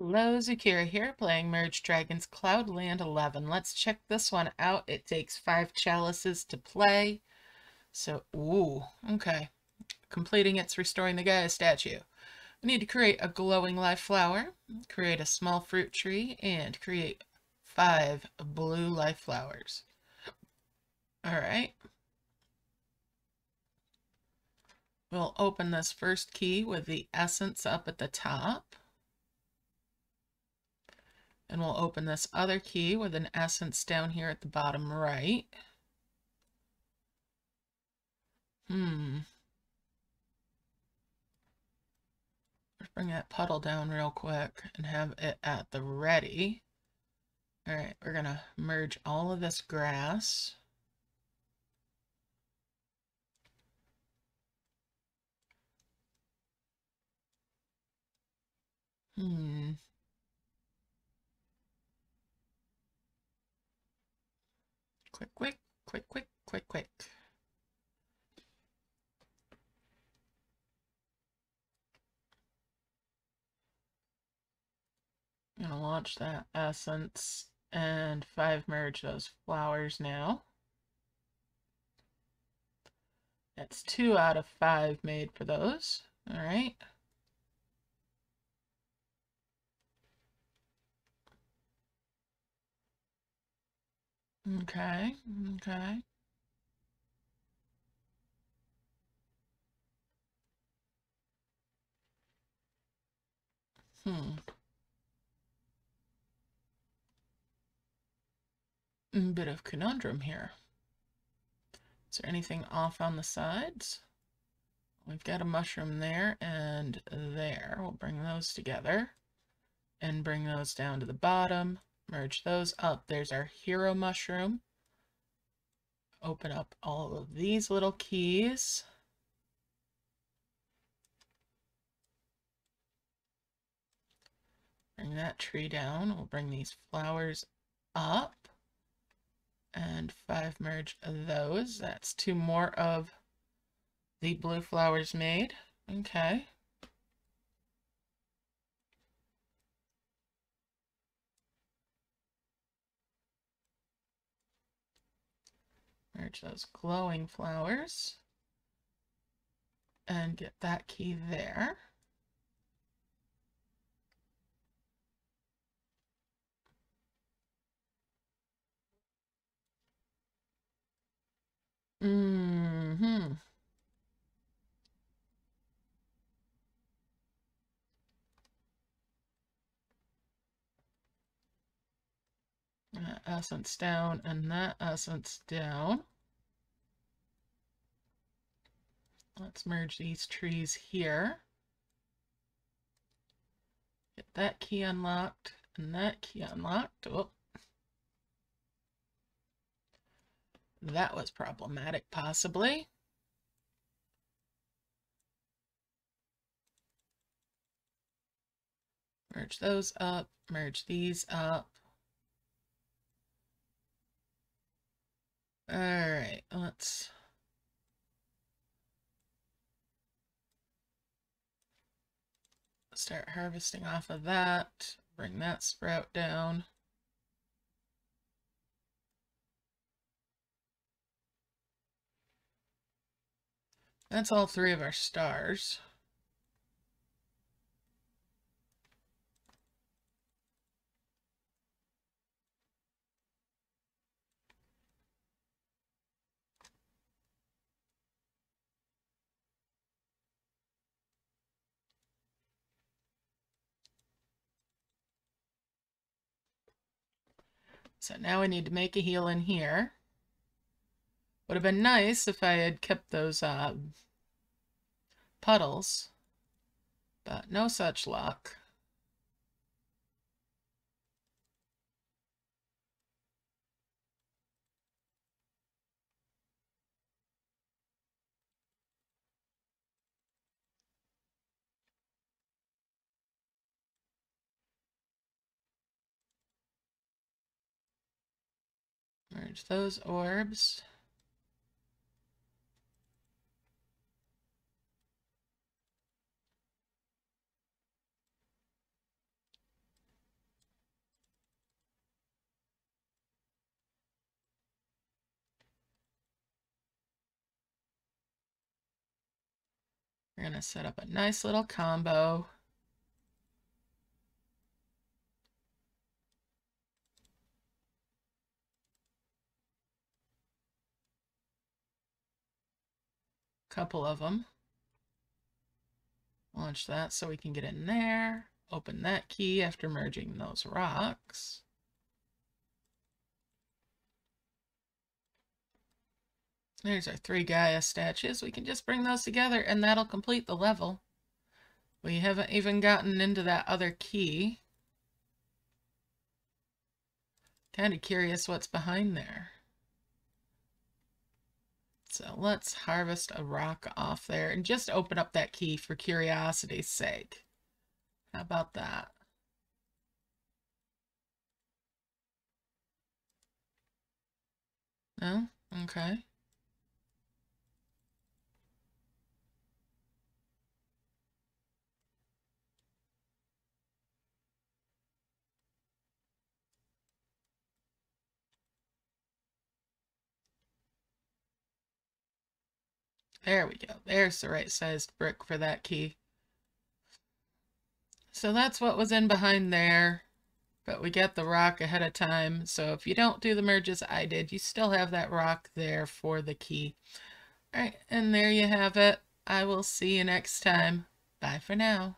Hello, Zukira here, playing Merge Dragons Cloudland 11. Let's check this one out. It takes five chalices to play. So, ooh, okay. Completing it's restoring the Gaia statue. We need to create a glowing life flower, create a small fruit tree, and create five blue life flowers. Alright. We'll open this first key with the essence up at the top. And we'll open this other key with an essence down here at the bottom right. Hmm. Let's bring that puddle down real quick and have it at the ready. All right, we're gonna merge all of this grass. Hmm. Quick, quick, quick, quick, quick, quick. I'm gonna launch that essence and five merge those flowers now. That's two out of five made for those. All right. Okay, okay. Hmm. A bit of conundrum here. Is there anything off on the sides? We've got a mushroom there and there. We'll bring those together and bring those down to the bottom. Merge those up. There's our hero mushroom. Open up all of these little keys. Bring that tree down. We'll bring these flowers up. And five merge those. That's two more of the blue flowers made. Okay. Merge those glowing flowers and get that key there. Mm-hmm. That essence down and that essence down. Let's merge these trees here. Get that key unlocked and that key unlocked. Oh. That was problematic, possibly. Merge those up, merge these up. All right, let's start harvesting off of that. Bring that sprout down. That's all three of our stars. So now I need to make a heal in here. Would have been nice if I had kept those uh, puddles, but no such luck. Merge those orbs. We're going to set up a nice little combo. Couple of them. Launch that so we can get in there. Open that key after merging those rocks. There's our three Gaia statues. We can just bring those together and that'll complete the level. We haven't even gotten into that other key. Kind of curious what's behind there. So let's harvest a rock off there and just open up that key for curiosity's sake. How about that? No? Okay. There we go. There's the right sized brick for that key. So that's what was in behind there. But we get the rock ahead of time. So if you don't do the merges I did, you still have that rock there for the key. All right, and there you have it. I will see you next time. Bye for now.